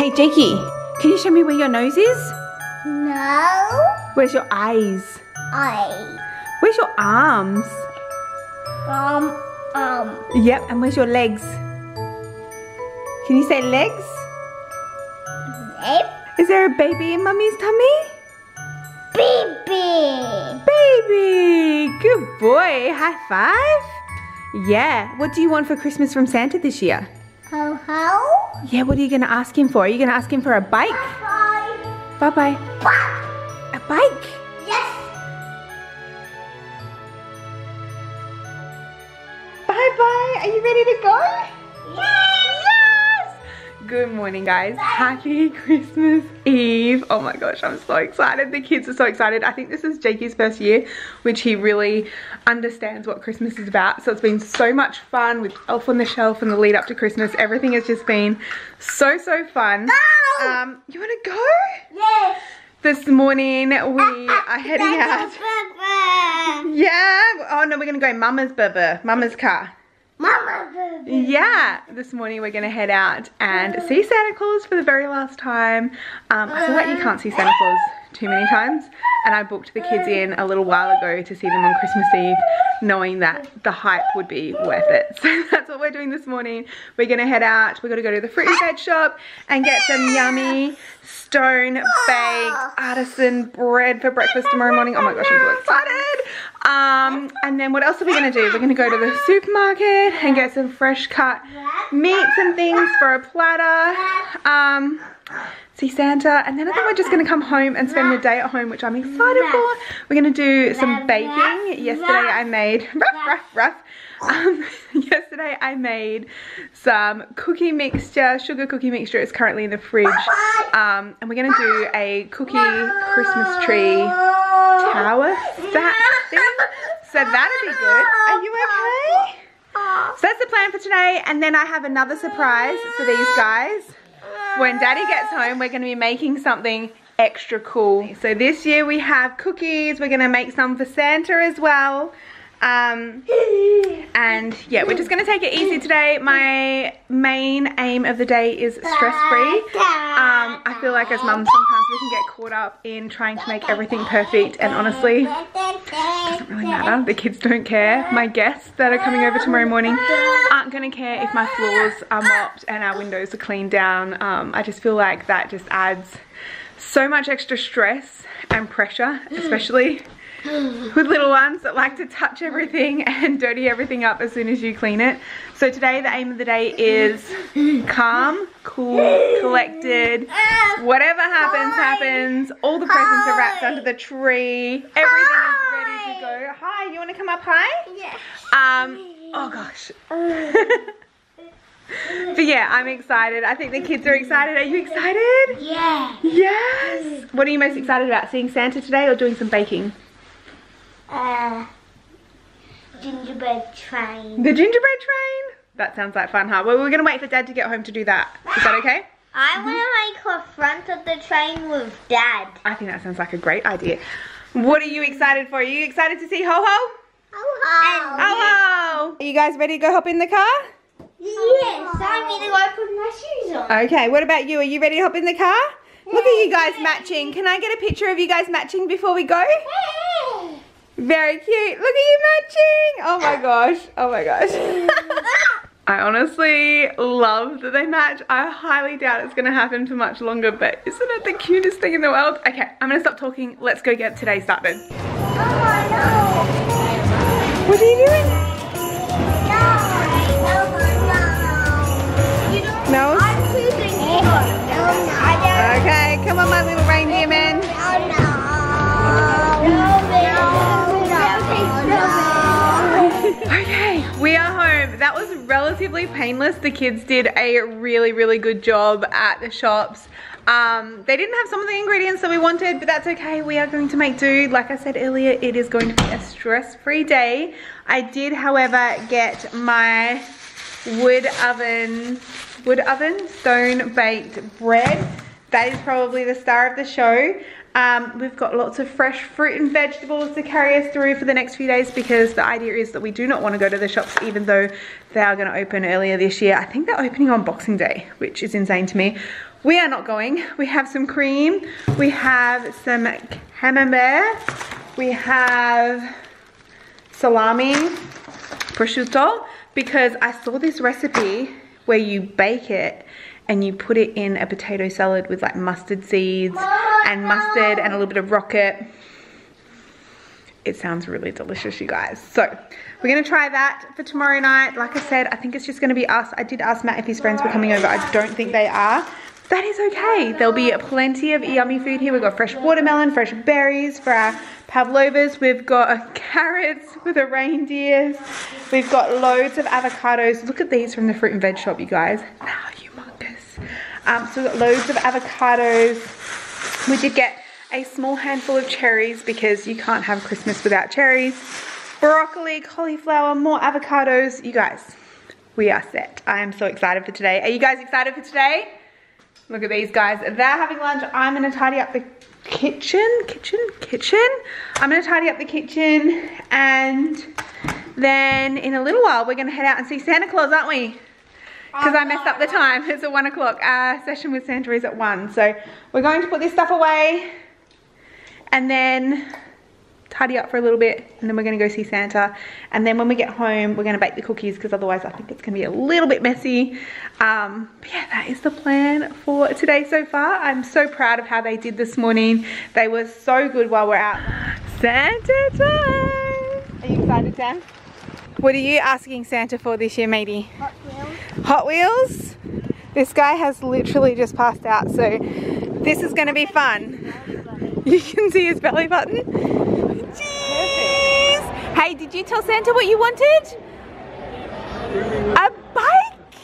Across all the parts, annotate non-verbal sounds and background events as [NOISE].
Hey, Jakey, can you show me where your nose is? No. Where's your eyes? I. Where's your arms? Um. Um. Yep, and where's your legs? Can you say legs? Is there a baby in mummy's tummy? Baby. Baby! Good boy. High five. Yeah. What do you want for Christmas from Santa this year? Ho ho. Yeah, what are you going to ask him for? Are you going to ask him for a bike? Bye. Bye-bye. Bye. A bike? Yes. Bye-bye. Are you ready to go? Yes. Good morning, guys. Happy [LAUGHS] Christmas Eve. Oh my gosh, I'm so excited. The kids are so excited. I think this is Jakey's first year, which he really understands what Christmas is about. So it's been so much fun with Elf on the Shelf and the lead up to Christmas. Everything has just been so, so fun. Go. Um, you want to go? Yes. This morning we are heading out. Yeah. Oh no, we're going to go Mama's bubba, Mama's car. Yeah, this morning we're to head out and see Santa Claus for the very last time. Um, I feel like you can't see Santa Claus too many times and I booked the kids in a little while ago to see them on Christmas Eve knowing that the hype would be worth it. [LAUGHS] So that's what we're doing this morning. We're to head out, we're to go to the fruit and veg shop and get some yummy stone baked artisan bread for breakfast tomorrow morning. Oh my gosh, I'm so excited. Um, and then what else are we to do? We're to go to the supermarket and get some fresh cut meats and things for a platter. Um, see Santa. And then I think we're just to come home and spend the day at home, which I'm excited for. We're to do some baking. Yesterday I made, [LAUGHS] ruff, ruff, ruff. Um, [LAUGHS] yesterday I made some cookie mixture, sugar cookie mixture. It's currently in the fridge. Um, and we're to do a cookie Christmas tree tower stack. So that'll be good. Are you okay? So that's the plan for today. And then I have another surprise for these guys. When daddy gets home, we're going to be making something extra cool. So this year we have cookies. We're going to make some for Santa as well. Um, and yeah, we're just going to take it easy today. My main aim of the day is stress-free. Um, I feel like as mums, sometimes we can get caught up in trying to make everything perfect. And honestly, doesn't really matter. The kids don't care. My guests that are coming over tomorrow morning aren't going to care if my floors are mopped and our windows are cleaned down. Um, I just feel like that just adds so much extra stress and pressure, especially with little ones that like to touch everything and dirty everything up as soon as you clean it. So today the aim of the day is calm, cool, collected. Whatever happens, happens. All the presents are wrapped under the tree. Everything is ready to go. Hi, you want to come up high? Yes. Um, oh gosh. [LAUGHS] but yeah, I'm excited. I think the kids are excited. Are you excited? Yeah. Yes. What are you most excited about? Seeing Santa today or doing some baking? Uh, gingerbread train. The gingerbread train? That sounds like fun, huh? Well, we're going to wait for Dad to get home to do that. Is that okay? I want to make a front of the train with Dad. I think that sounds like a great idea. What are you excited for? Are you excited to see Ho Ho? Oh, Ho Ho! Are you guys ready to go hop in the car? Yes, I need to go put my shoes on. Okay, what about you? Are you ready to hop in the car? Look at you guys matching. Can I get a picture of you guys matching before we go? Very cute. Look at you matching. Oh my [LAUGHS] gosh. Oh my gosh. [LAUGHS] I honestly love that they match. I highly doubt it's going to happen for much longer, but isn't it the cutest thing in the world? Okay, I'm going to stop talking. Let's go get today started. What are you doing? No? Okay, come on my little reindeer man. Was relatively painless. The kids did a really, really good job at the shops. Um, they didn't have some of the ingredients that we wanted, but that's okay. We are going to make do. Like I said earlier, it is going to be a stress-free day. I did, however, get my wood oven, wood oven stone baked bread. That is probably the star of the show. Um, we've got lots of fresh fruit and vegetables to carry us through for the next few days because the idea is that we do not want to go to the shops even though they are going to open earlier this year. I think they're opening on Boxing Day, which is insane to me. we are not going. We have some cream. We have some camembert. We have salami, prosciutto, because I saw this recipe where you bake it and you put it in a potato salad with like mustard seeds and mustard and a little bit of rocket. It sounds really delicious, you guys. So we're gonna try that for tomorrow night. Like I said, I think it's just gonna be us. I did ask Matt if his friends were coming over. I don't think they are. That is okay. There'll be plenty of yummy food here. We've got fresh watermelon, fresh berries for our pavlovas. We've got [LAUGHS] carrots for the reindeers. We've got loads of avocados. Look at these from the fruit and veg shop, you guys. Um, so we've got loads of avocados. We did get a small handful of cherries because you can't have Christmas without cherries. Broccoli, cauliflower, more avocados. You guys, we are set. I am so excited for today. Are you guys excited for today? Look at these guys. They're having lunch. I'm gonna tidy up the kitchen, kitchen, kitchen. I'm gonna tidy up the kitchen and then in a little while we're gonna head out and see Santa Claus, aren't we? Because I messed up the time. [LAUGHS] It's at one o'clock. Our session with Santa is at one. So we're going to put this stuff away and then tidy up for a little bit and then we're gonna go see Santa and then when we get home we're gonna bake the cookies because otherwise I think it's gonna be a little bit messy um, but yeah that is the plan for today so far I'm so proud of how they did this morning they were so good while we're out Santa time are you excited Sam? What are you asking Santa for this year matey? Hot Wheels. This guy has literally just passed out so this is gonna be fun [LAUGHS] you can see his belly button. Jeez. Hey, did you tell Santa what you wanted? A bike?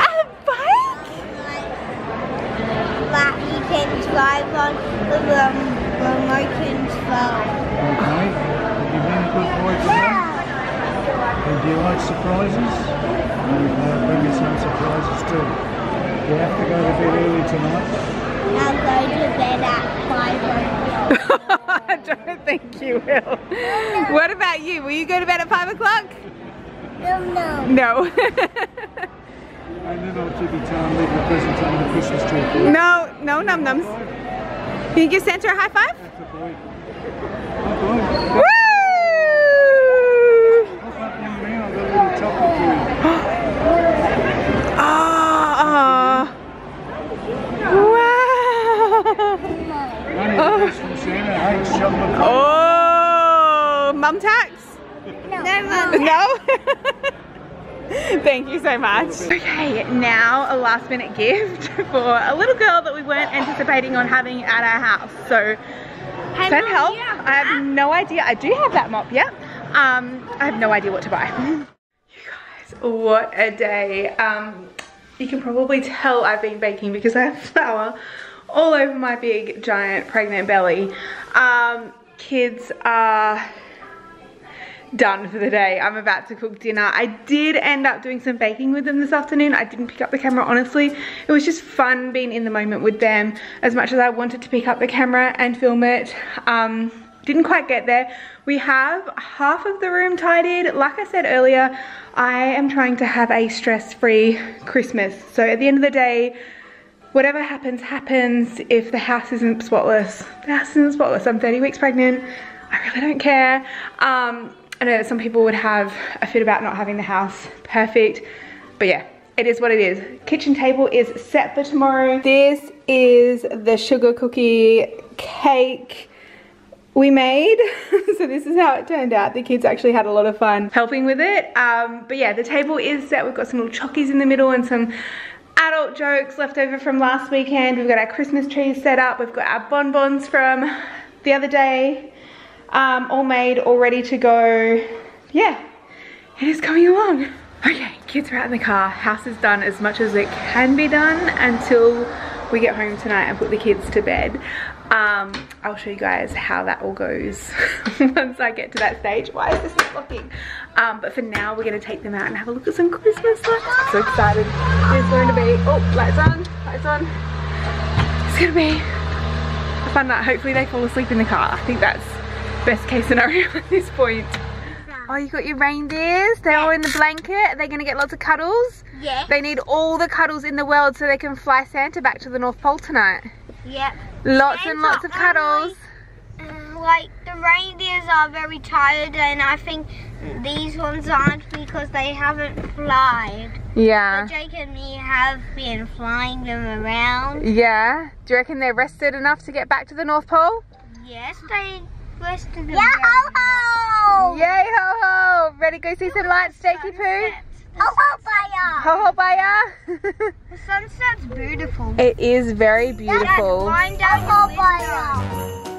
A bike? That you can drive on the um, remote control. Okay, you've been a good boy today. And do you like surprises? And uh, bring you some surprises too. You have to go to bed early tonight. I'll go to bed at 5 o'clock. [LAUGHS] I don't think you will. What about you? Will you go to bed at 5 o'clock? No, no. No. And then I'll give you time leave the presents on the Christmas tree for no, no num nums. Can you give Santa a high five? That's a boy. Boy. Woo! Hop up young man, I've got a little chocolate for you. Ah. Wow. Only the best from Santa hates chocolate. Oh, mum tax? No, no. No? Thank you so much. Okay, now a last minute gift [LAUGHS] for a little girl that we weren't anticipating on having at our house. So, send Mum, help. have I have no idea. I do have that mop, yeah. Um, I have no idea what to buy. [LAUGHS] You guys, what a day. Um, you can probably tell I've been baking because I have flour all over my big, giant, pregnant belly. Um, kids are done for the day. I'm about to cook dinner. I did end up doing some baking with them this afternoon. I didn't pick up the camera, honestly. It was just fun being in the moment with them as much as I wanted to pick up the camera and film it. Um, didn't quite get there. We have half of the room tidied. Like I said earlier, I am trying to have a stress-free Christmas. So at the end of the day, whatever happens, happens. If the house isn't spotless, the house isn't spotless. I'm 30 weeks pregnant. I really don't care. Um, I know that some people would have a fit about not having the house perfect, but yeah, it is what it is. Kitchen table is set for tomorrow. This is the sugar cookie cake we made. [LAUGHS] so this is how it turned out. The kids actually had a lot of fun helping with it. Um, but yeah, the table is set. We've got some little chockies in the middle and some adult jokes left over from last weekend. We've got our Christmas trees set up. We've got our bonbons from the other day. Um, all made, all ready to go. Yeah, it is coming along. Okay, kids are out in the car. House is done as much as it can be done until we get home tonight and put the kids to bed. Um, I'll show you guys how that all goes [LAUGHS] once I get to that stage. Why is this not locking? Um, but for now, we're gonna take them out and have a look at some Christmas lights. So excited. It's going to be, oh, lights on, lights on. It's gonna be a fun night. Hopefully they fall asleep in the car. I think that's best case scenario [LAUGHS] at this point. Oh, you got your reindeers. They're all in the blanket. They're they going to get lots of cuddles? Yeah. They need all the cuddles in the world so they can fly Santa back to the North Pole tonight. Yep. Lots and lots of cuddles. Uh, like the reindeers are very tired, and I think these ones aren't because they haven't flied. Yeah. But Jake and me have been flying them around. Yeah. Do you reckon they're rested enough to get back to the North Pole? Yes, they rested them. Yeah, ho ho! Yay, ho ho! Ready go see some lights, Jakey Poo? Ho ho fire! Ho ho baya! The sunset's beautiful. it is very beautiful. Wind down your window.